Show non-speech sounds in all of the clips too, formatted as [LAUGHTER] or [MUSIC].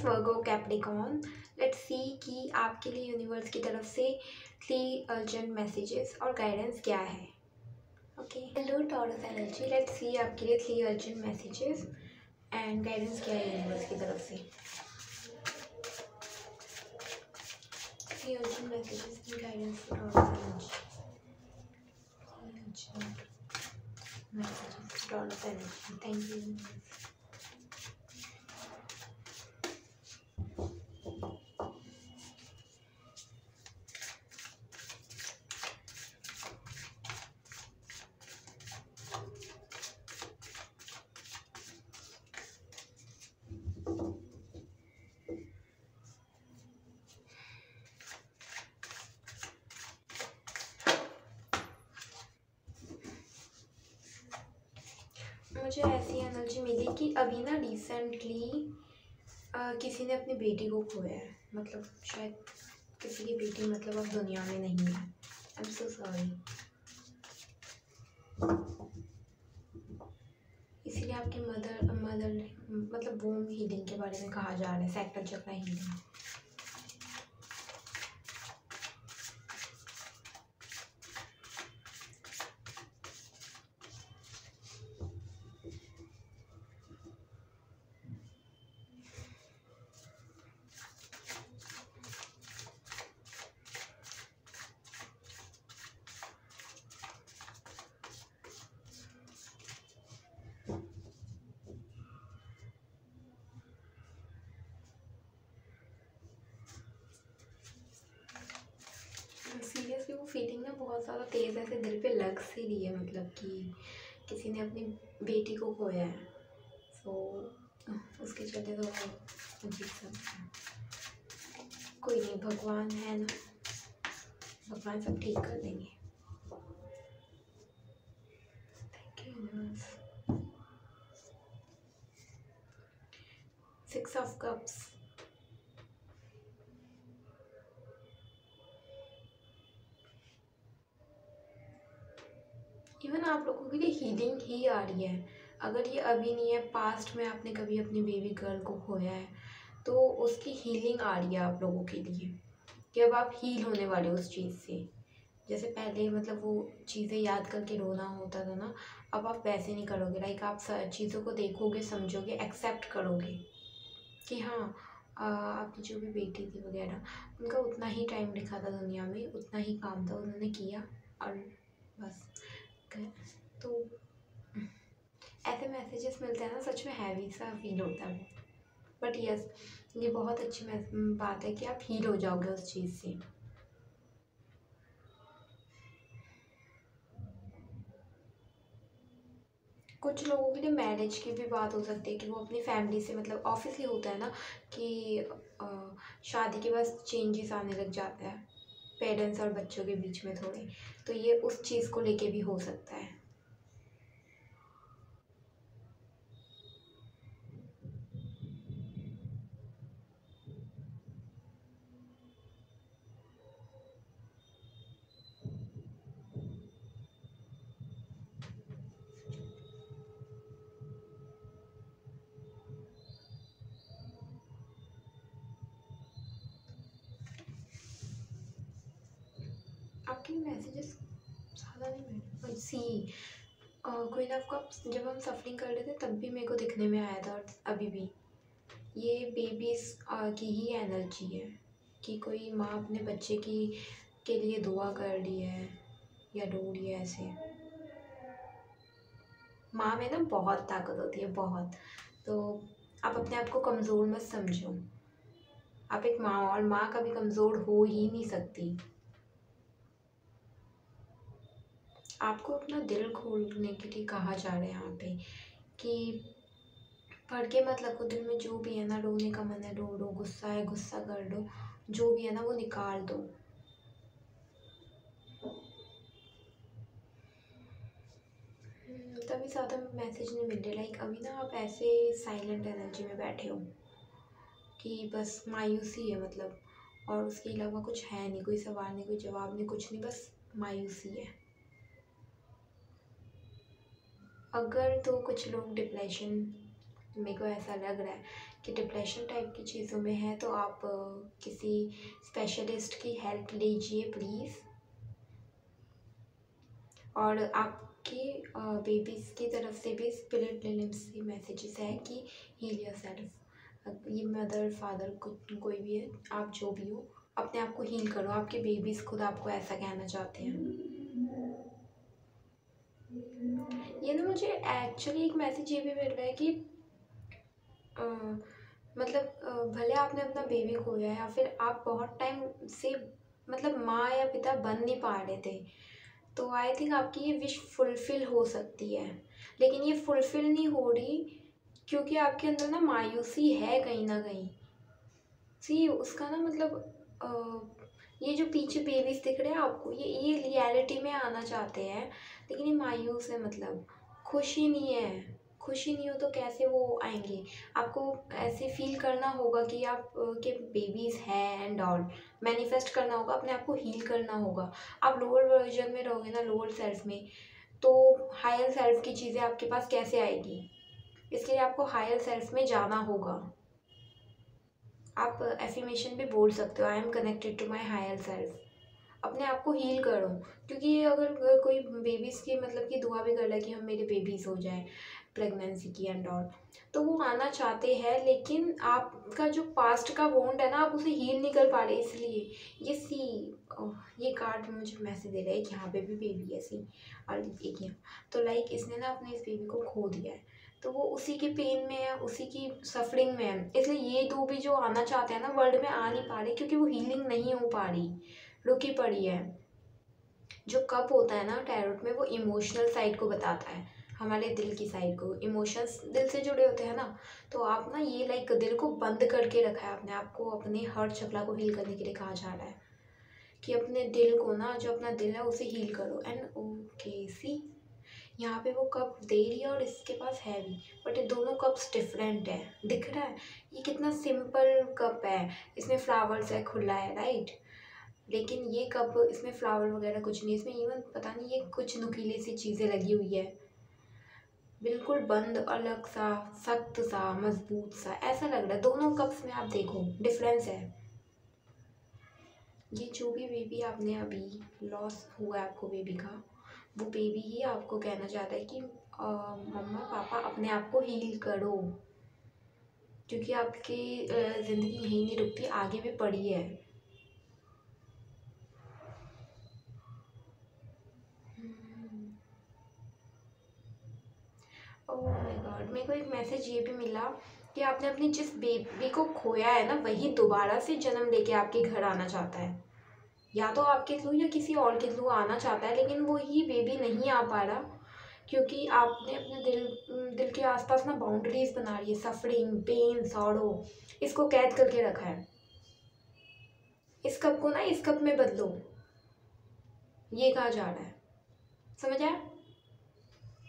Universe Virgo Capricorn let's see कि आपके लिए यूनिवर्स की तरफ़ से थ्री अर्जेंट मैसेजेस और गाइडेंस क्या है। Okay hello Taurus energy let's see आपके लिए three urgent messages and guidance क्या है यूनिवर्स की तरफ़ से। थैंक यू मुझे ऐसी एनर्जी मिली कि अभी ना रिसेंटली किसी ने अपनी बेटी को खोया है। मतलब शायद किसी की बेटी मतलब अब दुनिया में नहीं है। आई एम सो सॉरी इसीलिए आपके मदर मदर मतलब वोम हीलिंग के बारे में कहा जा रहा है। सेक्टर चक्रा हीलिंग सीरियसली वो फीलिंग ना बहुत ज़्यादा तेज़ ऐसे दिल पे है मतलब कि किसी ने अपनी बेटी को खोया है। सो उसके चलते तो अजीब सा कोई नहीं, भगवान है ना। भगवान सब ठीक कर देंगे। सिक्स ऑफ़ कप्स इवन आप लोगों के लिए हीलिंग ही आ रही है। अगर ये अभी नहीं है पास्ट में आपने कभी अपनी बेबी गर्ल को खोया है तो उसकी हीलिंग आ रही है आप लोगों के लिए। कि अब आप हील होने वाले हो उस चीज़ से। जैसे पहले मतलब वो चीज़ें याद करके रोना होता था ना, अब आप वैसे नहीं करोगे। लाइक आप चीज़ों को देखोगे, समझोगे एक्सेप्ट करोगे कि हाँ आपकी जो भी बेटी थी वगैरह, उनका उतना ही टाइम लिखा था दुनिया में, उतना ही काम था उन्होंने किया, और बस। तो ऐसे मैसेजेस मिलते हैं ना, सच में हैवी सा फील होता है बट यस ये बहुत अच्छी बात है कि आप हील हो जाओगे उस चीज़ से। कुछ लोगों के लिए मैरिज की भी बात हो सकती है कि वो अपनी फैमिली से मतलब ऑफिसली होता है ना कि शादी के बाद चेंजेस आने लग जाते हैं। पेरेंट्स और बच्चों के बीच में थोड़े तो ये उस चीज़ को लेके भी हो सकता है आपके मैसेजेस ज़्यादा नहीं सी कोई ना, आपको जब हम सफरिंग कर रहे थे, तब भी मेरे को दिखने में आया था और अभी भी। ये बेबीज़ की ही एनर्जी है कि कोई माँ अपने बच्चे की, के लिए दुआ कर रही है या रो रही है ऐसे। माँ में ना बहुत ताकत होती है, बहुत। तो आप अपने आप को कमज़ोर मत समझो। आप एक माँ और माँ कभी कमज़ोर हो ही नहीं सकती। आपको अपना दिल खोलने के लिए कहा जा रहा है यहाँ पे कि पढ़ के मत रखो दिल में जो भी है ना, रोने का मन है, रो रो, गुस्सा है, गुस्सा कर दो जो भी है ना वो निकाल दो। तभी ज़्यादा मैसेज नहीं मिल रहे। लाइक अभी ना आप ऐसे साइलेंट एनर्जी में बैठे हो कि बस मायूसी है मतलब और उसके अलावा कुछ है नहीं, कोई सवाल नहीं, कोई जवाब नहीं, कुछ नहीं, बस मायूसी है। अगर तो कुछ लोग डिप्रेशन मेरे को ऐसा लग रहा है कि डिप्रेशन टाइप की चीज़ों में है तो आप किसी स्पेशलिस्ट की हेल्प लीजिए प्लीज़ और आपके बेबीज़ की तरफ़ से भी स्पिरिट लिम्स से मैसेजेस है कि हील योर सेल्फ ये मदर फादर कोई भी है, आप जो भी हो, अपने आप को हील करो। आपके बेबीज़ खुद आपको ऐसा कहना चाहते हैं। ये ना मुझे एक्चुअली एक मैसेज ये भी मिल रहा है कि आ, मतलब भले आपने अपना बेबी खोया है या फिर आप बहुत टाइम से मतलब माँ या पिता बन नहीं पा रहे थे तो आई थिंक आपकी ये विश फुलफ़िल हो सकती है। लेकिन ये फुलफ़िल नहीं हो रही क्योंकि आपके अंदर ना मायूसी है कहीं ना कहीं। सी उसका ना मतलब आ, ये जो पीछे बेबीज दिख रहे हैं आपको ये ये रियलिटी में आना चाहते हैं लेकिन ये मायूस है मतलब। खुशी नहीं है। खुशी नहीं हो तो कैसे वो आएँगे? आपको ऐसे फील करना होगा कि आप, के बेबीज़ हैं एंड ऑल मैनिफेस्ट करना होगा, अपने आप को हील करना होगा। आप लोअर वर्जन में रहोगे ना लोअर सेल्फ में तो हायर सेल्फ की चीज़ें आपके पास कैसे आएगी? इसलिए आपको हायर सेल्फ में जाना होगा। आप एफिमेशन भी बोल सकते हो I am connected to my higher self अपने आप को हील करो। क्योंकि ये अगर कोई बेबीज़ की मतलब कि दुआ भी कर है कि हम मेरे बेबीज़ हो जाए प्रेगनेंसी की एंड ऑल तो वो आना चाहते हैं, लेकिन आपका जो पास्ट का वोंड है ना, आप उसे हील नहीं कर पा रहे, इसलिए। ये सी ये कार्ड मुझे मैसेज दे रहा है कि यहाँ पे भी बेबी है सी। और एक यहाँ तो लाइक इसने ना अपने इस बेबी को खो दिया है। तो वो उसी के पेन में है, उसी की सफरिंग में है। इसलिए ये दो भी जो आना चाहते हैं ना वर्ल्ड में आ नहीं पा रहे, क्योंकि वो हीलिंग नहीं हो पा रही। रुकी पड़ी है। जो कप होता है ना टैरोट में, वो इमोशनल साइड को बताता है, हमारे दिल की साइड को। इमोशंस दिल से जुड़े होते हैं ना तो आप ना ये लाइक दिल को बंद करके रखा है अपने आप को अपने हर चकला को हील करने के लिए कहा जा रहा है। कि अपने दिल को ना, जो अपना दिल है, उसे हील करो। एंड ओके सी यहाँ पे वो कप दे रही है और इसके पास है भी बट ये दोनों कप्स डिफरेंट है। दिख रहा है? ये कितना सिंपल कप है। इसमें फ्लावर्स है, खुला है राइट लेकिन ये कप इसमें फ्लावर वगैरह कुछ नहीं, इसमें इवन पता नहीं ये कुछ नुकीली सी चीज़ें लगी हुई है। बिल्कुल बंद, अलग सा, सख्त सा, मज़बूत सा, ऐसा लग रहा है। दोनों कप्स में आप देखो डिफरेंस है। ये जो भी बेबी आपने अभी लॉस हुआ है आपको बेबी का, वो बेबी ही आपको कहना चाहता है कि मम्मा, पापा, अपने आप को हील करो। क्योंकि आपकी ज़िंदगी यहीं नहीं रुकती, आगे भी पड़ी है। गॉड मेरे को एक मैसेज ये भी मिला कि आपने अपनी जिस बेबी को खोया है ना, वही दोबारा से जन्म लेके आपके घर आना चाहता है। या तो आपके थ्रू या किसी और के थ्रू आना चाहता है, लेकिन वो ही बेबी नहीं आ पा रहा, क्योंकि आपने अपने दिल दिल के आसपास ना बाउंड्रीज बना रही है सफरिंग पेन सॉरो इसको कैद करके रखा है। इस कप को ना, इस कप में बदलो। ये कहा जा रहा है। समझ आया?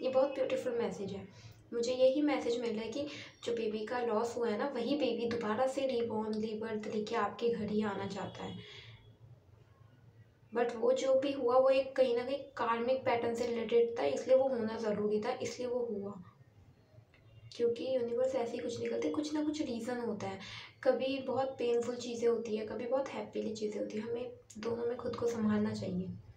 ये बहुत ब्यूटीफुल मैसेज है। मुझे यही मैसेज मिल रहा है कि जो बेबी का लॉस हुआ है ना, वही बेबी दोबारा से रीबॉर्न रीबर्थ लेके आपके घर ही आना चाहता है। बट वो जो भी हुआ, वो एक कहीं ना कहीं कार्मिक पैटर्न से रिलेटेड था, इसलिए वो होना ज़रूरी था, इसलिए वो हुआ। क्योंकि यूनिवर्स ऐसे ही कुछ निकलते कुछ ना कुछ रीज़न होता है। कभी बहुत पेनफुल चीज़ें होती है, कभी बहुत हैप्पीली चीज़ें होती है, हमें दोनों में खुद को संभालना चाहिए।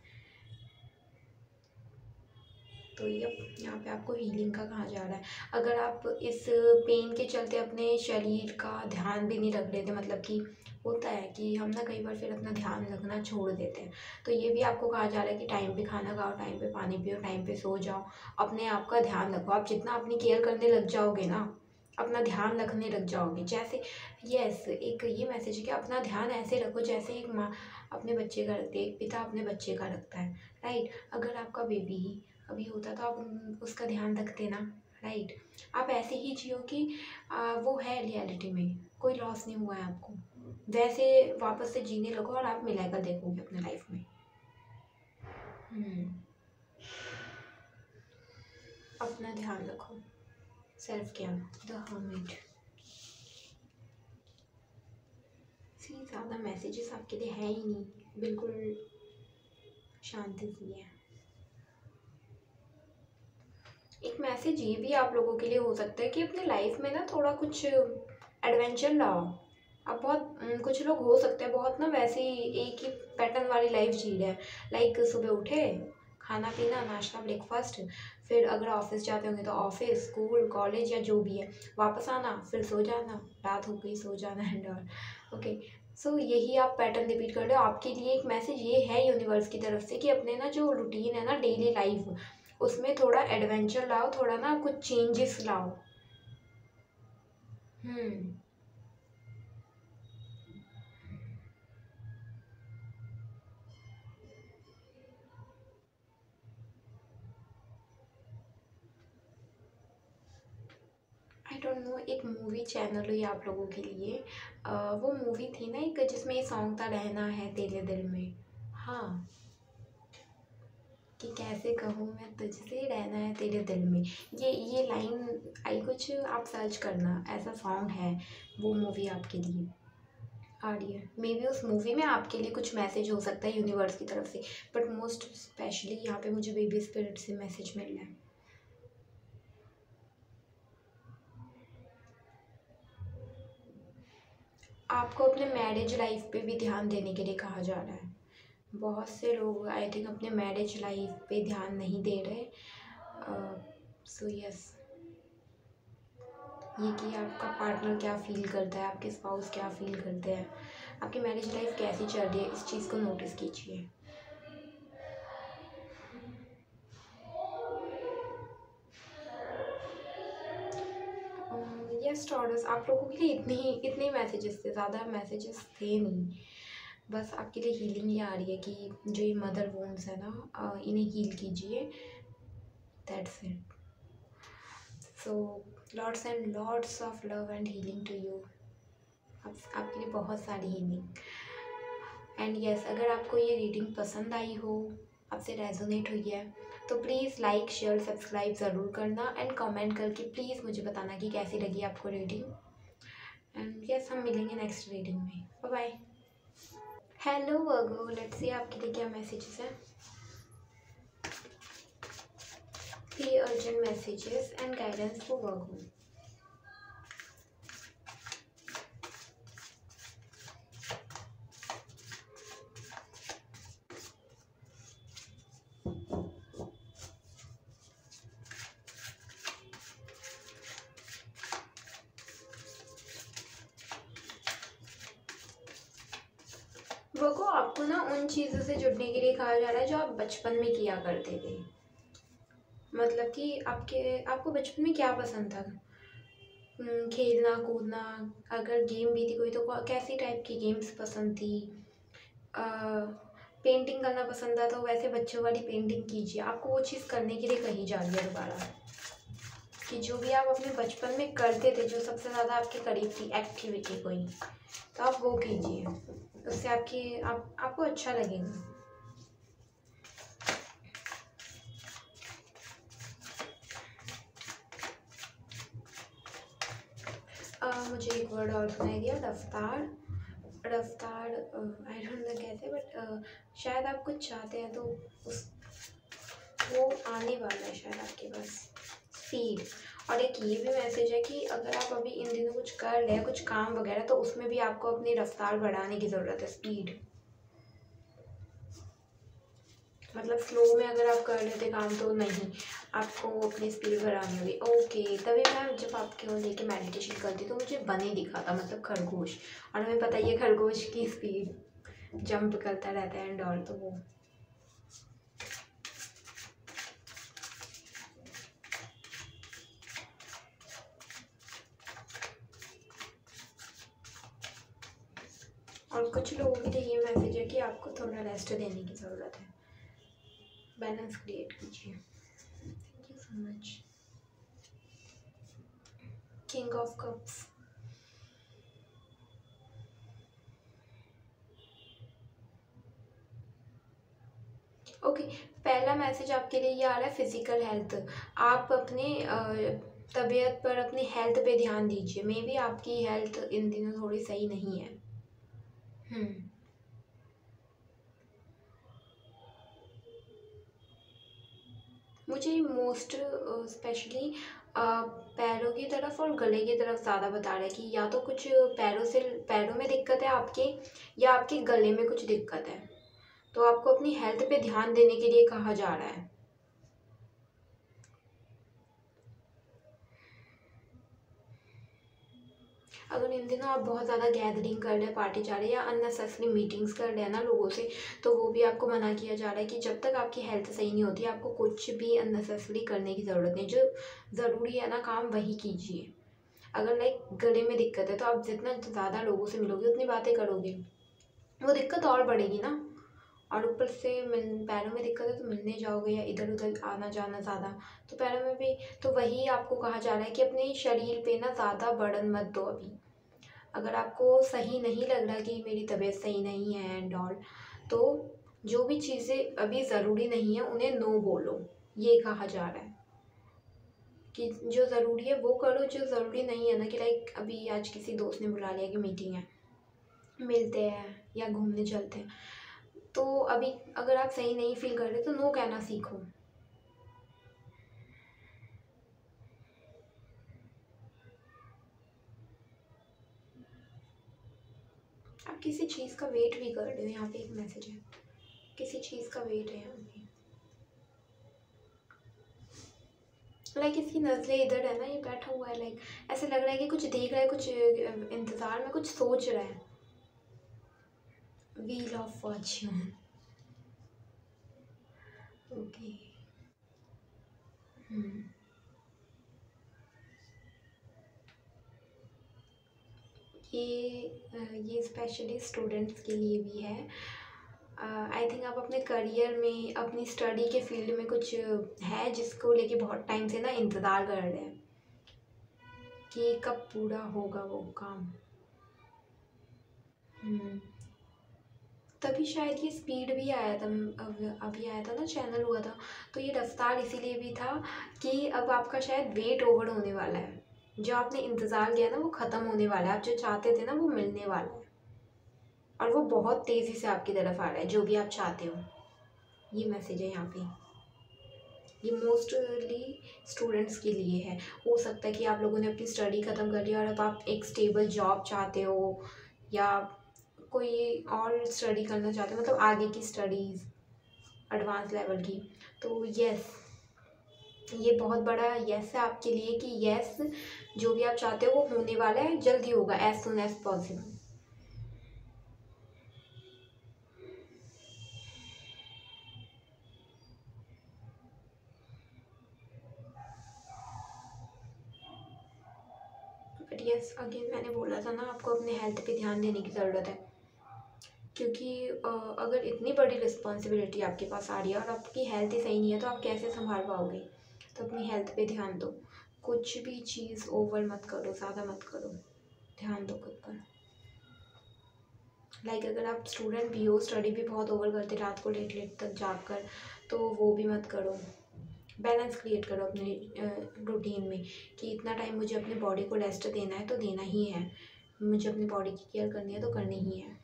तो ये यहाँ पे आपको हीलिंग का कहा जा रहा है। अगर आप इस पेन के चलते अपने शरीर का ध्यान भी नहीं रख थे मतलब कि होता है कि हम ना कई बार फिर अपना ध्यान रखना छोड़ देते हैं। तो ये भी आपको कहा जा रहा है कि टाइम पे खाना खाओ टाइम पे पानी पियो टाइम पे सो जाओ। अपने आप का ध्यान रखो। आप जितना अपनी केयर करने लग जाओगे ना, अपना ध्यान रखने लग जाओगे। जैसे यस एक ये मैसेज है कि अपना ध्यान ऐसे रखो जैसे एक माँ अपने बच्चे का रखती है, एक पिता अपने बच्चे का रखता है राइट अगर आपका बेबी अभी होता तो आप उसका ध्यान रखते ना राइट आप ऐसे ही जियो कि वो है रियलिटी में, कोई लॉस नहीं हुआ है आपको। वैसे वापस से जीने लगो और आप मिलाकर देखोगे अपने लाइफ में। हम्म। अपना ध्यान रखो। Self care the hermit see ज़्यादा मैसेजेस आपके लिए है ही नहीं। बिल्कुल शांति सी है। एक मैसेज ये भी आप लोगों के लिए हो सकता है कि अपने लाइफ में ना थोड़ा कुछ एडवेंचर लाओ। अब बहुत कुछ लोग हो सकते हैं, बहुत ना वैसे ही एक ही पैटर्न वाली लाइफ जी रहे हैं। लाइक सुबह उठे, खाना पीना, नाश्ता ब्रेकफास्ट फिर अगर ऑफ़िस जाते होंगे तो ऑफ़िस स्कूल कॉलेज या जो भी है, वापस आना, फिर सो जाना, रात हो गई, सो जाना एंड ऑल ओके सो यही आप पैटर्न रिपीट कर रहे हो। आपके लिए एक मैसेज ये है यूनिवर्स की तरफ़ से कि अपने ना जो रूटीन है ना डेली लाइफ उसमें थोड़ा एडवेंचर लाओ थोड़ा ना कुछ चेंजेस लाओ। हम्म। डोंट नो एक मूवी चैनल हुई आप लोगों के लिए। आ, वो मूवी थी ना एक जिसमें ये सॉन्ग था रहना है तेरे दिल में। हाँ। कि कैसे कहूँ मैं तुझसे रहना है तेरे दिल में। ये ये लाइन, आई कुछ आप सर्च करना, ऐसा सॉन्ग है वो मूवी आपके लिए। आ रही है मे बी उस मूवी में आपके लिए कुछ मैसेज हो सकता है यूनिवर्स की तरफ़ से बट मोस्ट स्पेशली यहाँ पे मुझे बेबी स्पिरिट से मैसेज मिल रहा है। आपको अपने मैरिज लाइफ पे भी ध्यान देने के लिए कहा जा रहा है। बहुत से लोग आई थिंक अपने मैरिज लाइफ पे ध्यान नहीं दे रहे। So uh, yes so yes. ये कि आपका पार्टनर क्या फील करता है आपके स्पाउस क्या फील करते हैं। आपकी मैरिज लाइफ कैसी चल रही है इस चीज़ को नोटिस कीजिए। यस टॉर्डस आप लोगों के लिए इतने ही इतने मैसेजेस थे ज़्यादा मैसेजेस थे नहीं। बस आपके लिए हीलिंग ये आ रही है कि जो ये मदर वोन्स है ना इन्हें हील कीजिए। That's it so lords and lords of love and healing to you आप, आपके लिए बहुत सारी हीलिंग एंड यस अगर आपको ये रीडिंग पसंद आई हो, आपसे रेजोनेट हुई है तो प्लीज़ लाइक शेयर सब्सक्राइब ज़रूर करना एंड कमेंट करके प्लीज़ मुझे बताना कि कैसी लगी आपको रीडिंग एंड यस हम मिलेंगे नेक्स्ट रीडिंग में. Bye hello Virgo let's see आपके लिए क्या मैसेजेस हैं. Three urgent messages and guidance for Virgo आप बचपन में किया करते थे? मतलब कि आपके आपको बचपन में क्या पसंद था? हम्म, खेलना कूदना अगर गेम भी थी कोई तो कैसी टाइप की गेम्स पसंद थी? आ, पेंटिंग करना पसंद था तो वैसे बच्चों वाली पेंटिंग कीजिए। आपको वो चीज़ करने के लिए कही जा रही है दोबारा। कि जो भी आप अपने बचपन में करते थे जो सबसे ज़्यादा आपके करीब थी एक्टिविटी कोई तो आप वो कीजिए। उससे आपकी आप आपको अच्छा लगेगा। मुझे एक वर्ड और सुनाई दिया, रफ्तार। रफ्तार आई डोंट नो कैसे बट शायद आप कुछ चाहते हैं तो उस, वो आने वाला है शायद आपके पास। स्पीड और एक ये भी मैसेज है कि अगर आप अभी इन दिनों कुछ कर रहे हैं, कुछ काम वगैरह तो उसमें भी आपको अपनी रफ्तार बढ़ाने की ज़रूरत है स्पीड मतलब स्लो में अगर आप कर लेते काम तो नहीं, आपको अपनी स्पीड बढ़ानी होगी। ओके तभी मैं जब आपके लेके मेडिटेशन करती तो मुझे बने दिखा था मतलब खरगोश। और हमें पता ही है खरगोश की स्पीड जंप करता रहता है एंड ऑल तो वो। और कुछ लोगों के लिए ये मैसेज है कि आपको थोड़ा रेस्ट देने की ज़रूरत है। बैलेंस क्रिएट कीजिए। Thank you so much king of cups okay पहला मैसेज आपके लिए ये आ रहा है फ़िज़िकल हेल्थ आप अपने तबीयत पर अपनी हेल्थ पे ध्यान दीजिए। मे भी आपकी हेल्थ इन दिनों थोड़ी सही नहीं है। हम्म। मुझे मोस्ट स्पेशली पैरों की तरफ़ और गले की तरफ़ ज़्यादा बता रहा है कि या तो कुछ पैरों से, पैरों में दिक्कत है आपके, या आपके गले में कुछ दिक्कत है। तो आपको अपनी हेल्थ पे ध्यान देने के लिए कहा जा रहा है। अगर इन दिनों आप बहुत ज़्यादा गैदरिंग कर रहे हैं पार्टी जा रहे हैं या अननेसेसरी मीटिंग्स कर रहे हैं ना लोगों से तो वो भी आपको मना किया जा रहा है कि जब तक आपकी हेल्थ सही नहीं होती, आपको कुछ भी अननेसेसरी करने की ज़रूरत नहीं। जो ज़रूरी है ना काम, वही कीजिए। अगर लाइक गले में दिक्कत है तो आप जितना ज़्यादा लोगों से मिलोगे, उतनी बातें करोगे। वो दिक्कत और बढ़ेगी ना। और ऊपर से मिल, पैरों में दिक्कत है तो मिलने जाओगे या इधर उधर आना जाना ज़्यादा। तो पैरों में भी तो वही आपको कहा जा रहा है कि अपने शरीर पे ना ज़्यादा बर्डन मत दो अभी। अगर आपको सही नहीं लग रहा कि मेरी तबीयत सही नहीं है एंड ऑल तो जो भी चीज़ें अभी ज़रूरी नहीं है, उन्हें नो बोलो। ये कहा जा रहा है कि जो ज़रूरी है वो करो, जो ज़रूरी नहीं है ना कि लाइक अभी आज किसी दोस्त ने बुला लिया कि मीटिंग है, मिलते हैं या घूमने चलते हैं। तो अभी अगर आप सही नहीं फील कर रहे तो नो कहना सीखो। आप किसी चीज़ का वेट भी कर रहे हो, यहाँ पे एक मैसेज है। किसी चीज़ का वेट है यहाँ पे। लाइक इसकी नज़रें इधर है ना, ये बैठा हुआ है लाइक ऐसे लग रहा है कि कुछ देख रहा है, कुछ इंतज़ार में कुछ सोच रहा है। Wheel of fortune okay hmm ये ये स्पेशली स्टूडेंट्स के लिए भी है. आई थिंक आप अपने करियर में, अपनी स्टडी के फ़ील्ड में कुछ है जिसको लेके बहुत टाइम से ना इंतज़ार कर रहे हैं? कि कब पूरा होगा वो काम? हम्म। तभी शायद ये स्पीड भी आया था अब, अभी आया था ना चैनल हुआ था तो ये रफ्तार इसीलिए भी था कि अब आपका शायद वेट ओवर होने वाला है। जो आपने इंतज़ार किया ना, वो ख़त्म होने वाला है, आप जो चाहते थे ना, वो मिलने वाला है। और वो बहुत तेज़ी से आपकी तरफ़ आ रहा है, जो भी आप चाहते हो। ये मैसेज है यहाँ पे। ये मोस्टली स्टूडेंट्स के लिए है। हो सकता है कि आप लोगों ने अपनी स्टडी ख़त्म कर ली और अब आप एक स्टेबल जॉब चाहते हो, या कोई और स्टडी करना चाहते हो? मतलब आगे की स्टडीज़ एडवांस लेवल की? तो यस ये बहुत बड़ा यस है आपके लिए कि यस जो भी आप चाहते हो वो होने वाला है, जल्दी होगा as soon as possible yes again मैंने बोला था ना, आपको अपने हेल्थ पे ध्यान देने की ज़रूरत है। क्योंकि अगर इतनी बड़ी रिस्पॉन्सिबिलिटी आपके पास आ रही है और आपकी हेल्थ ही सही नहीं है तो आप कैसे संभाल पाओगे? तो अपनी हेल्थ पे ध्यान दो। कुछ भी चीज़ ओवर मत करो, ज़्यादा मत करो। ध्यान दो खुद पर। लाइक like अगर आप स्टूडेंट भी हो स्टडी भी बहुत ओवर करते, रात को लेट लेट तक जाग कर तो वो भी मत करो। बैलेंस क्रिएट करो अपने रूटीन में कि इतना टाइम मुझे अपने बॉडी को रेस्ट देना है तो देना ही है। मुझे अपनी बॉडी की केयर करनी है तो करनी ही है।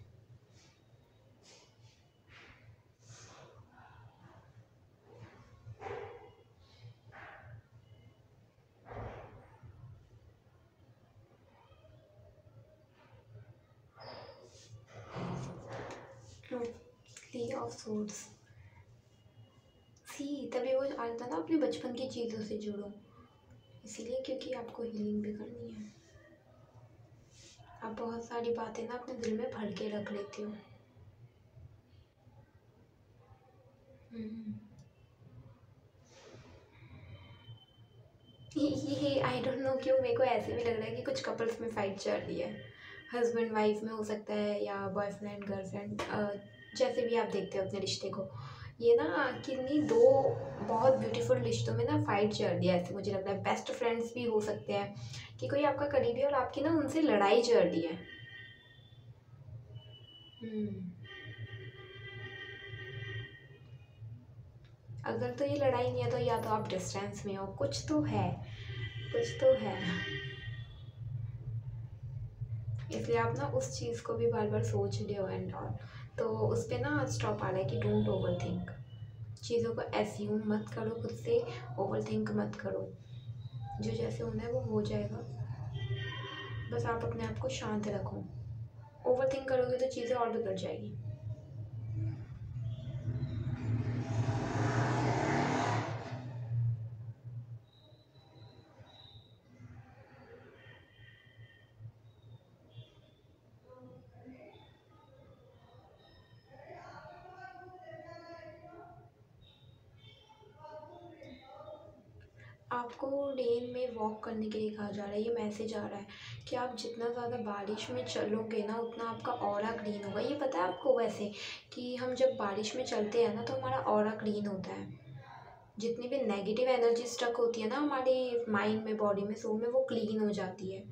सूट्स सी तभी वो आता ना, अपने बचपन की चीज़ों से जुड़ो। इसीलिए क्योंकि आपको हीलिंग भी करनी है। आप बहुत सारी बातें ना अपने दिल में भर के रख लेती हो। हम्म। ये आई डोंट नो क्यों मेरे को ऐसे भी लग रहा है कि कुछ कपल्स में फाइट चल रही है। हस्बैंड वाइफ में हो सकता है या बॉयफ्रेंड गर्लफ्रेंड जैसे भी आप देखते हो अपने रिश्ते को। ये ना कितनी दो बहुत ब्यूटीफुल रिश्तों में ना फाइट चल रही है। ऐसे मुझे लगता है बेस्ट फ्रेंड्स भी हो सकते हैं कि कोई आपका करीबी और आपकी ना उनसे लड़ाई चल रही है। हम्म। अगर तो ये लड़ाई नहीं है तो या तो आप डिस्टेंस में हो। कुछ तो है। कुछ तो है। इसलिए आप ना उस चीज़ को भी बार बार सोच रहे हो एंड ऑल तो उस पर ना स्टॉप आ रहा है कि डोंट ओवर थिंक चीज़ों को एज्यूम मत करो खुद से ओवर थिंक मत करो। जो जैसे होना है वो हो जाएगा। बस आप अपने आप को शांत रखो। ओवर थिंक करोगे तो चीज़ें और बिगड़ जाएगी आपको डेन में वॉक करने के लिए कहा जा रहा है, ये मैसेज आ रहा है कि आप जितना ज़्यादा बारिश में चलोगे ना, उतना आपका और क्लीन होगा। ये पता है आपको वैसे कि हम जब बारिश में चलते हैं ना तो हमारा और क्लीन होता है। जितनी भी नेगेटिव एनर्जी स्टक होती है ना, हमारे माइंड में बॉडी में सोल में, वो क्लीन हो जाती है।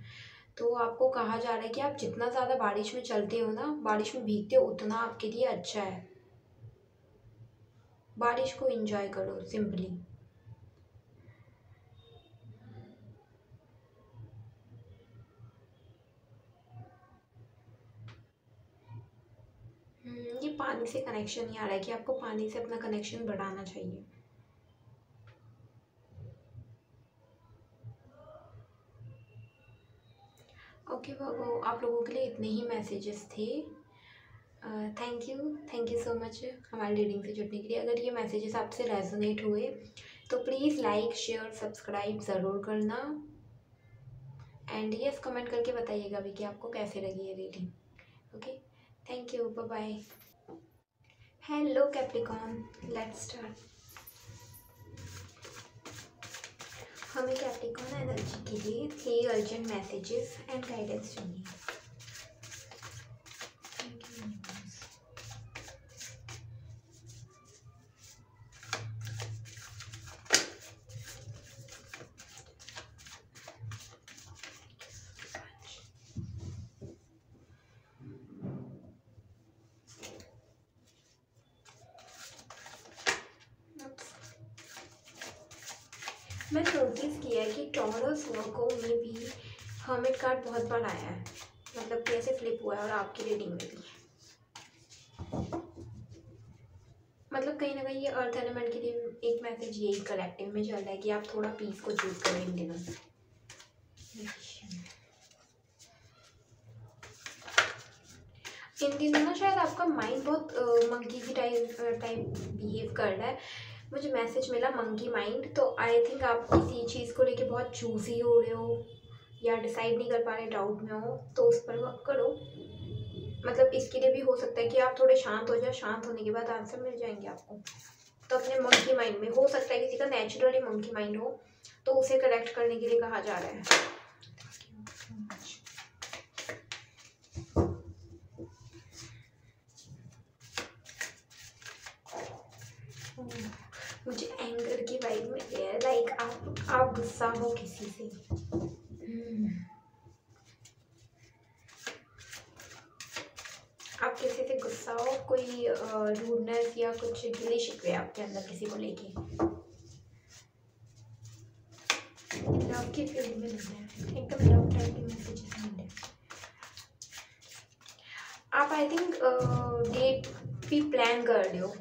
तो आपको कहा जा रहा है कि आप जितना ज़्यादा बारिश में चलते हो ना, बारिश में भीगते हो, उतना आपके लिए अच्छा है। बारिश को इंजॉय करो सिंपली ये पानी से कनेक्शन ही आ रहा है कि आपको पानी से अपना कनेक्शन बढ़ाना चाहिए। ओके बाबू आप लोगों के लिए इतने ही मैसेजेस थे। Thank you thank you so much हमारी रीडिंग से जुड़ने के लिए। अगर ये मैसेजेस आपसे रेजोनेट हुए तो प्लीज़ लाइक शेयर सब्सक्राइब ज़रूर करना। एंड यस कमेंट करके बताइएगा भी कि आपको कैसे लगी ये reading okay thank you bye hello Capricorn let's start हमें कैप्रिकॉन एनर्जी के लिए three urgent messages and guidance चाहिए मैं नोटिस किया है कि टॉरस वर्को में भी हर्मिट कार्ड बहुत बार आया है मतलब कैसे फ्लिप हुआ है और आपकी रीडिंग में भी मतलब कहीं ना कहीं ये अर्थ एलिमेंट के लिए एक मैसेज यही कलेक्टिव में चल रहा है कि आप थोड़ा पीस को चूज़ करें इन दिनों इन दिनों ना शायद आपका माइंड बहुत मंकी की टाइप टाइप बिहेव कर रहा है। मुझे मैसेज मिला मंकी माइंड तो आई थिंक आप किसी चीज़ को लेके बहुत चूजी हो रहे हो या डिसाइड नहीं कर पा रहे डाउट में हो तो उस पर वर्क करो। मतलब इसके लिए भी हो सकता है कि आप थोड़े शांत हो जाए शांत होने के बाद आंसर मिल जाएँगे आपको। तो अपने मंकी माइंड में, हो सकता है किसी का नेचुरली मंकी माइंड हो तो उसे करेक्ट करने के लिए कहा जा रहा है। मुझे एंगर की वाइब में लाइक आप आप गुस्सा हो किसी से हम्म। आप किसी से गुस्सा हो कोई रूडनेस या कुछ गिले शिकवे आपके अंदर किसी को लेके? आप आई थिंक डेट भी प्लान कर रहे हो।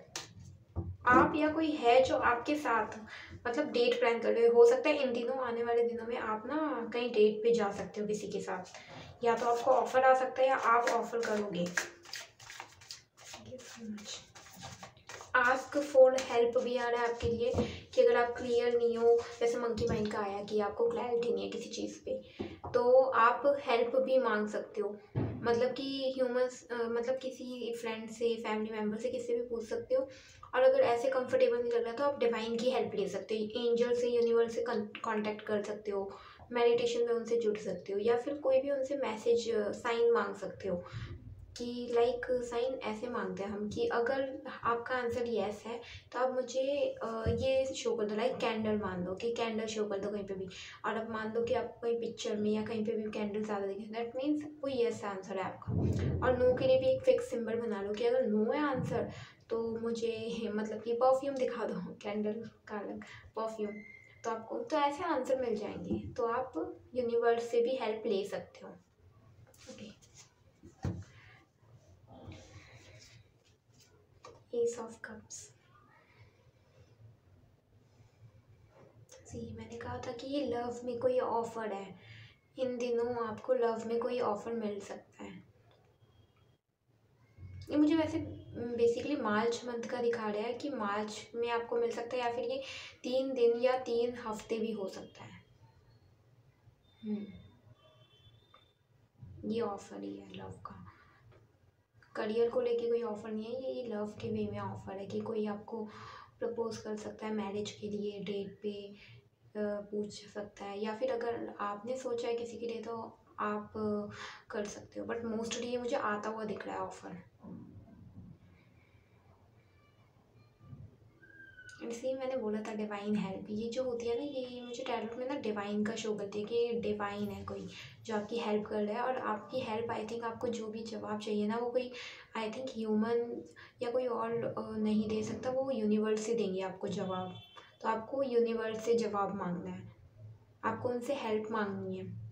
आप या कोई है जो आपके साथ मतलब डेट प्लान कर रहे हो। सकता है इन दिनों, आने वाले दिनों में आप ना कहीं डेट पे जा सकते हो किसी के साथ। या तो आपको ऑफ़र आ सकता है या आप ऑफ़र करोगे। आस्क फॉर हेल्प भी आ रहा है आपके लिए कि अगर आप क्लियर नहीं हो, जैसे मंकी माइंड का आया कि आपको क्लैरिटी नहीं है किसी चीज़ पे तो आप हेल्प भी मांग सकते हो। मतलब कि ह्यूमंस मतलब किसी फ्रेंड से फैमिली मेंबर से किसी भी पूछ सकते हो। और अगर ऐसे कंफर्टेबल नहीं लग रहा तो आप डिवाइन की हेल्प ले सकते हो। एंजल से यूनिवर्स से कांटेक्ट कर सकते हो। मेडिटेशन में उनसे जुड़ सकते हो। या फिर कोई भी उनसे मैसेज साइन मांग सकते हो। कि लाइक साइन ऐसे मांगते हैं हम कि अगर आपका आंसर येस है तो आप मुझे ये शो कर दो लाइक कैंडल मान दो कि कैंडल शो कर दो कहीं पे भी। और अब मान दो कि आपको कहीं पिक्चर में या कहीं पे भी कैंडल ज़्यादा दिखे दैट मीन्स वो येस आंसर है आपका। और नो के लिए भी एक फिक्स सिंबल बना लो कि अगर नो है आंसर तो मुझे [LAUGHS] मतलब कि परफ्यूम दिखा दो कैंडल का अलग परफ्यूम तो आपको तो ऐसे आंसर मिल जाएँगे। तो आप यूनिवर्स से भी हेल्प ले सकते हो okay ace of cups see मैंने कहा था कि ये लव में कोई ऑफ़र है। इन दिनों आपको लव में कोई ऑफ़र मिल सकता है। ये मुझे वैसे बेसिकली मार्च मंथ का दिखा रहा है कि मार्च में आपको मिल सकता है या फिर ये तीन दिन या तीन हफ़्ते भी हो सकता है। हम्म। ये ऑफ़र ही है लव का। करियर को लेके कोई ऑफ़र नहीं है, ये लव के वे में ऑफ़र है कि कोई आपको प्रपोज़ कर सकता है मैरिज के लिए, डेट पे पूछ सकता है या फिर अगर आपने सोचा है किसी के लिए तो आप कर सकते हो। बट मोस्टली ये मुझे आता हुआ दिख रहा है ऑफ़र। इसी मैंने बोला था डिवाइन हेल्प ये जो होती है ना, ये मुझे टैलेंट में ना डिवाइन का शो करती है कि डिवाइन है कोई जो आपकी हेल्प कर रहा है और आपकी हेल्प आई थिंक आपको जो भी जवाब चाहिए ना, वो कोई आई थिंक ह्यूमन या कोई और नहीं दे सकता, वो यूनिवर्स से देंगे आपको जवाब। तो आपको यूनिवर्स से जवाब मांगना है। आपको उनसे हेल्प मांगनी है।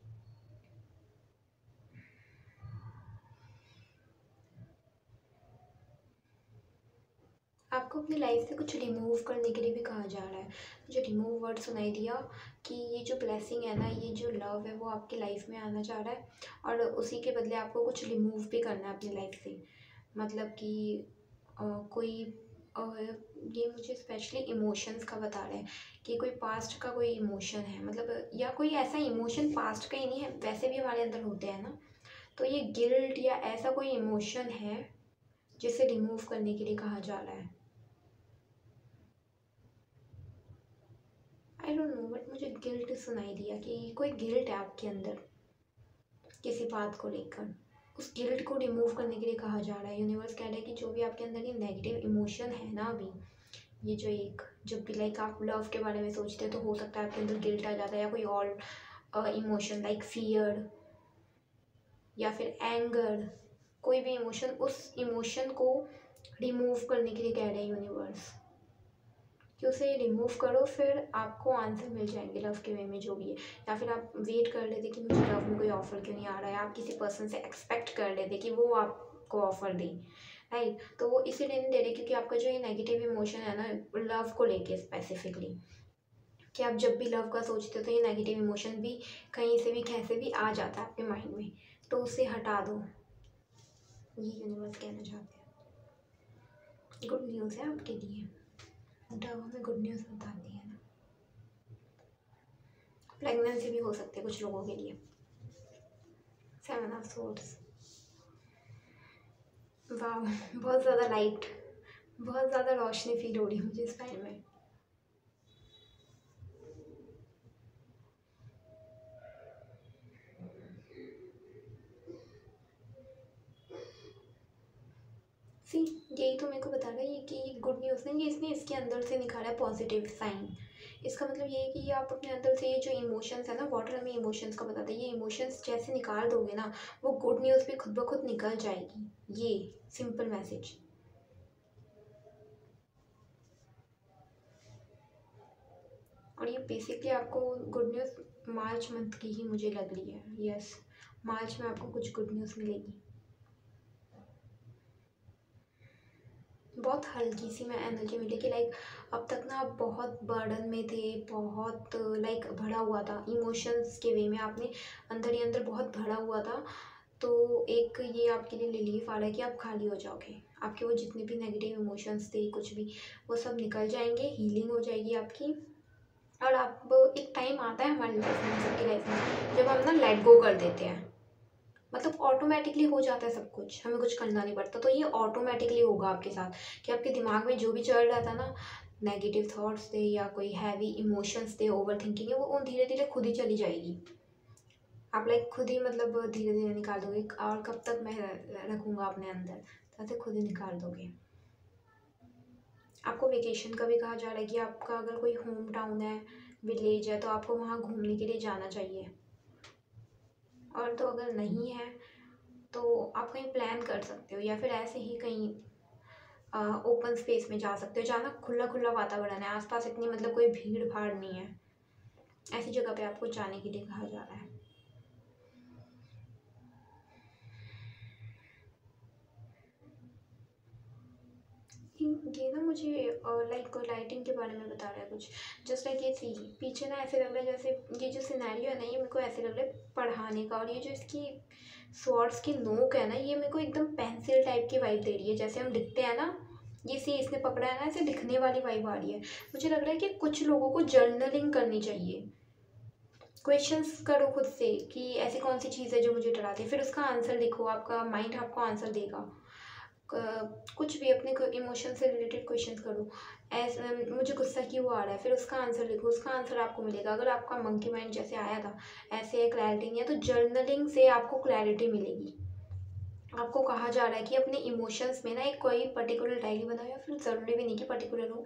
आपको अपनी लाइफ से कुछ रिमूव करने के लिए भी कहा जा रहा है। मुझे रिमूव वर्ड सुनाई दिया कि ये जो ब्लेसिंग है ना ये जो लव है वो आपकी लाइफ में आना चाह रहा है और उसी के बदले आपको कुछ रिमूव भी करना है अपनी लाइफ से। मतलब कि आ, कोई और ये मुझे स्पेशली इमोशंस का बता रहे हैं कि कोई पास्ट का कोई इमोशन है। मतलब या कोई ऐसा इमोशन पास्ट का ही नहीं है वैसे भी हमारे अंदर होते हैं ना। तो ये गिल्ट या ऐसा कोई इमोशन है जिसे रिमूव करने के लिए कहा जा रहा है। आई डोंट नो बट मुझे गिल्ट सुनाई दिया कि कोई गिल्ट है आपके अंदर, किसी बात को लेकर। उस गिल्ट को रिमूव करने के लिए कहा जा रहा है। यूनिवर्स कह रहा है कि जो भी आपके अंदर ये नेगेटिव इमोशन है ना अभी, ये जो एक, जब भी लाइक आप लव के बारे में सोचते हैं तो हो सकता है आपके अंदर गिल्ट आ जाता है या कोई और इमोशन लाइक फियर या फिर एंगर कोई भी इमोशन उस इमोशन को रिमूव करने के लिए कह रहे हैं यूनिवर्स कि उसे रिमूव करो, फिर आपको आंसर मिल जाएँगे लव के वे में जो भी है। या फिर आप वेट कर लेते कि मुझे लव में कोई ऑफ़र क्यों नहीं आ रहा है। आप किसी पर्सन से एक्सपेक्ट कर लेते कि वो आपको ऑफ़र दे राइट तो वो इसीलिए नहीं दे रहे क्योंकि आपका जो ये नेगेटिव इमोशन है ना लव को लेके स्पेसिफिकली कि आप जब भी लव का सोचते हो तो ये नेगेटिव इमोशन भी कहीं से भी, कैसे भी आ जाता है आपके माइंड में। तो उसे हटा दो। ये यूनिवर्स कहना चाहते हैं। गुड न्यूज़ है आपके लिए। डव हमें गुड न्यूज़ बताती है ना। प्रेगनेंसी भी हो सकती है कुछ लोगों के लिए। सेवन ऑफ़ सोर्स वाह बहुत ज़्यादा लाइट बहुत ज़्यादा रोशनी फील हो रही है मुझे इस टाइम में सी यही तो मेरे को बता रहा है ये कि गुड न्यूज़ नहीं, ये इसने इसके अंदर से निकाला है पॉजिटिव साइन इसका मतलब ये है कि आप अपने अंदर से ये जो इमोशंस है ना वाटर हमें इमोशंस का बताते हैं ये इमोशंस जैसे निकाल दोगे ना, वो गुड न्यूज़ भी खुद ब खुद निकल जाएगी. ये सिंपल मैसेज और ये बेसिकली आपको गुड न्यूज़ मार्च मंथ की ही मुझे लग रही है. यस मार्च में आपको कुछ गुड न्यूज़ मिलेगी. बहुत हल्की सी मैं एनर्जी मिली कि लाइक अब तक ना आप बहुत बर्डन में थे, बहुत लाइक भरा हुआ था। इमोशंस के वे में आपने अंदर ही अंदर बहुत भरा हुआ था। तो एक ये आपके लिए रिलीफ आ रहा है कि आप खाली हो जाओगे। आपके वो जितने भी नेगेटिव इमोशंस थे, कुछ भी, वो सब निकल जाएँगे हीलिंग हो जाएगी आपकी। और आप, एक टाइम आता है हमारी लाइफ में, सबकी लाइफ में, जब हम ना लेट गो कर देते हैं। मतलब ऑटोमेटिकली हो जाता है सब कुछ, हमें कुछ करना नहीं पड़ता। तो ये ऑटोमेटिकली होगा आपके साथ कि आपके दिमाग में जो भी चल रहा था ना नेगेटिव थॉट्स थे या कोई हैवी इमोशंस थे ओवर थिंकिंग है वो धीरे धीरे खुद ही चली जाएगी। आप लाइक खुद ही मतलब धीरे धीरे निकाल दोगे, और कब तक मैं रखूँगा अपने अंदर तो खुद ही निकाल दोगे। आपको वेकेशन का भी कहा जा रहा है कि आपका अगर कोई होम टाउन है विलेज है तो आपको वहाँ घूमने के लिए जाना चाहिए। और तो अगर नहीं है तो आप कहीं प्लान कर सकते हो या फिर ऐसे ही कहीं ओपन स्पेस में जा सकते हो, जहाँ ना खुला खुला वातावरण है, आसपास इतनी मतलब कोई भीड़ भाड़ नहीं है। ऐसी जगह पे आपको जाने के लिए कहा जा रहा है। ये ना मुझे लाइक कोई लाइटिंग के बारे में बता रहा है कुछ। जस्ट लाइक ये सी पीछे ना ऐसे लग रहा है जैसे ये जो सिनेरियो है ना, ये मेरे को ऐसे लग रहा है पढ़ाने का और ये जो इसकी स्वॉर्ड्स की नोक है ना, ये मेरे को एकदम पेंसिल टाइप की वाइब दे रही है। जैसे हम लिखते हैं ना, ये सी इसने पकड़ा है ना, ऐसे लिखने वाली वाइब आ रही है। मुझे लग रहा है कि कुछ लोगों को जर्नलिंग करनी चाहिए। क्वेश्चंस करो खुद से कि ऐसी कौन सी चीज़ है जो मुझे डराती है फिर उसका आंसर लिखो आपका माइंड आपको आंसर देगा। कुछ भी अपने इमोशन से रिलेटेड क्वेश्चंस करो। ऐसे मुझे गुस्सा क्यों आ रहा है? फिर उसका आंसर लिखो, उसका आंसर आपको मिलेगा। अगर आपका मंकी माइंड जैसे आया था, ऐसे क्लैरिटी नहीं है तो जर्नलिंग से आपको क्लैरिटी मिलेगी। आपको कहा जा रहा है कि अपने इमोशंस में ना एक कोई पर्टिकुलर डायरी बनाओ या फिर ज़रूरी भी नहीं कि पर्टिकुलर हो।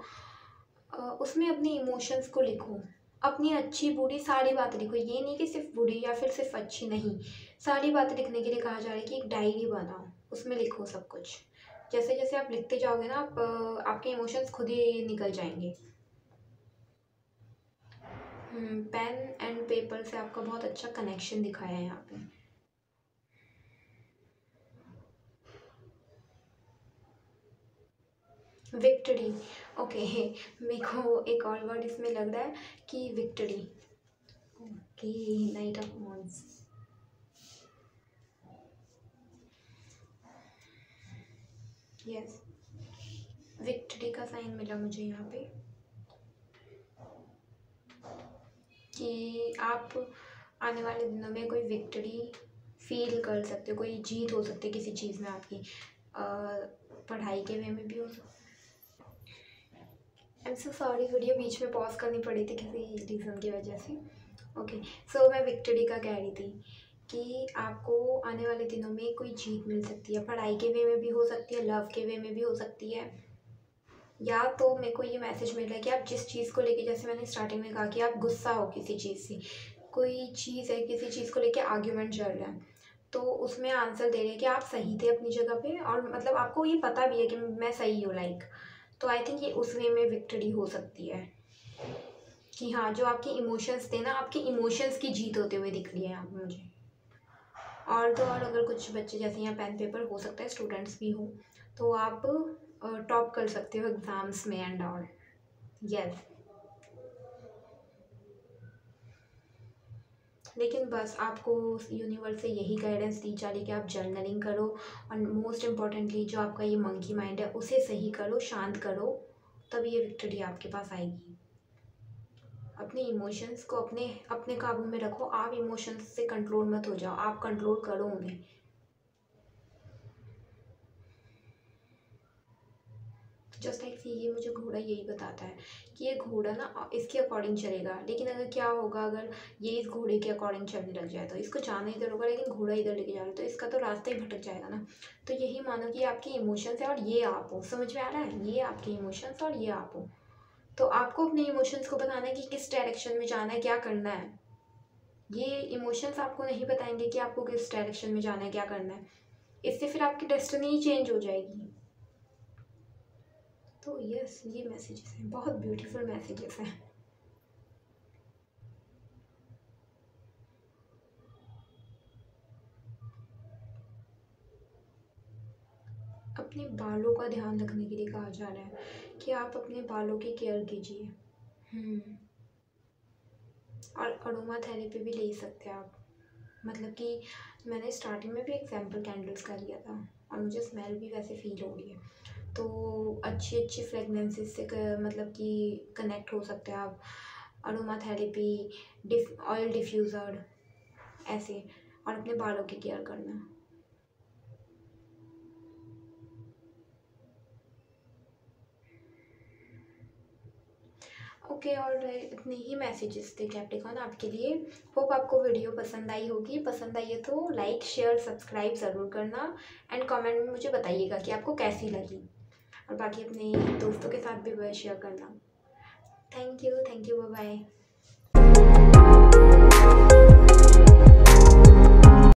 उसमें अपने इमोशंस को लिखो। अपनी अच्छी, बुरी सारी बातें लिखो। ये नहीं कि सिर्फ़ बुरी या फिर सिर्फ़ अच्छी नहीं। सारी बातें लिखने के लिए कहा जा रहा है कि एक डायरी बनाओ। उसमें लिखो सब कुछ। जैसे जैसे आप लिखते जाओगे ना, आप आपके इमोशंस खुद ही निकल जाएँगे। पेन एंड पेपर से आपका बहुत अच्छा कनेक्शन दिखाया है यहाँ पे। विक्ट्री ओके [LAUGHS] मेरे को एक और वर्ड इसमें लग रहा है कि victory okay knight of wands yes victory का साइन मिला मुझे यहाँ पे। कि आप आने वाले दिनों में कोई विक्ट्री फील कर सकते हो, कोई जीत हो सकती है किसी चीज़ में आपकी। पढ़ाई के वे में भी हो I am so sorry video बीच में पॉज करनी पड़ी थी किसी रीज़न की वजह से। ओके सो मैं विक्ट्री का कह रही थी। कि आपको आने वाले दिनों में कोई जीत मिल सकती है। पढ़ाई के वे में भी हो सकती है, लव के वे में भी हो सकती है। या तो मेरे को ये मैसेज मिल रहा है कि आप जिस चीज़ को लेके, जैसे मैंने स्टार्टिंग में कहा कि आप गुस्सा हो किसी चीज़ से, कोई चीज़ है, किसी चीज़ को लेके आर्ग्यूमेंट चल रहा है तो उसमें आंसर दे रहे हैं कि आप सही थे अपनी जगह पे और मतलब आपको ये पता भी है कि मैं सही हूँ लाइक तो आई थिंक ये उस वे में विक्ट्री हो सकती है। कि हाँ जो आपके इमोशंस थे ना, आपके इमोशंस की जीत होते हुए दिख रही है आप मुझे। और तो और अगर कुछ बच्चे जैसे यहाँ पेन पेपर हो सकता है स्टूडेंट्स भी हो तो आप टॉप कर सकते हो एग्ज़ाम्स में एंड ऑल यस लेकिन बस आपको यूनिवर्स से यही गाइडेंस दी जा रही कि आप जर्नलिंग करो और मोस्ट इम्पॉर्टेंटली जो आपका ये मंकी माइंड है, उसे सही करो, शांत करो, तब ये विक्ट्री आपके पास आएगी। अपने इमोशंस को अपने अपने काबू में रखो। आप इमोशंस से कंट्रोल मत हो जाओ, आप कंट्रोल करो उन्हें जस्ट लाइक सी ये मुझे घोड़ा यही बताता है कि ये घोड़ा ना, इसके अकॉर्डिंग चलेगा। लेकिन अगर क्या होगा, अगर ये इस घोड़े के अकॉर्डिंग चलने लग जाए तो इसको जाना इधर होगा, लेकिन घोड़ा इधर लेके जा रहा है तो इसका तो रास्ता ही भटक जाएगा ना। तो यही मानो कि आपकी इमोशंस है और ये आप हो। समझ में आ रहा है? ये आपके इमोशंस और ये आप हो। तो आपको अपने इमोशंस को बताना है कि किस डायरेक्शन में जाना है, क्या करना है। ये इमोशंस आपको नहीं बताएँगे कि आपको किस डायरेक्शन में जाना है, क्या करना है। इससे फिर आपकी डेस्टिनी ही चेंज हो जाएगी। तो यस ये मैसेजेस हैं, बहुत ब्यूटीफुल मैसेजेस हैं। अपने बालों का ध्यान रखने के लिए कहा जा रहा है कि आप अपने बालों की केयर कीजिए। हम्म। और अरोमा थेरेपी भी ले सकते हैं आप। मतलब कि मैंने स्टार्टिंग में भी एग्ज़ाम्पल कैंडल्स का लिया था और मुझे स्मेल भी वैसे फील हो रही है। तो अच्छी अच्छी फ्रेगनेंसेस से मतलब कि कनेक्ट हो सकते हैं आप। अरोमा थेरेपी डिफ ऑयल डिफ्यूज़र ऐसे। और अपने बालों की केयर करना। ओके, और इतने ही मैसेजेस थे कैप्टिकॉन आपके लिए। होप आपको वीडियो पसंद आई होगी। पसंद आई है तो लाइक शेयर सब्सक्राइब ज़रूर करना। एंड कमेंट में मुझे बताइएगा कि आपको कैसी लगी। और बाकी अपने दोस्तों के साथ भी वह शेयर करना। Thank you thank you bye